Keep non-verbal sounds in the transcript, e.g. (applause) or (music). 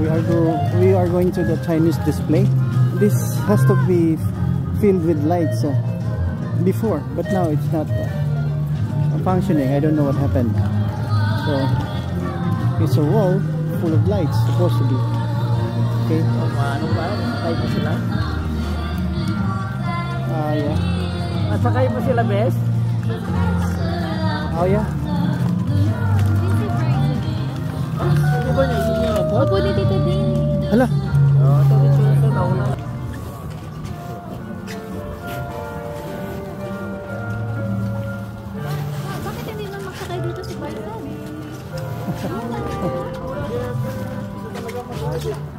we are go we are going to the Chinese display. This has to be filled with lights uh, before, but now it's not uh, functioning. I don't know what happened. So it's a wall full of lights supposed to be. Okay. Sakay pa sila? Ah yeah. Opo ni Tita Dini. Hala. Bakit hindi man magsakay dito sa Bartan? Thank (laughs) you.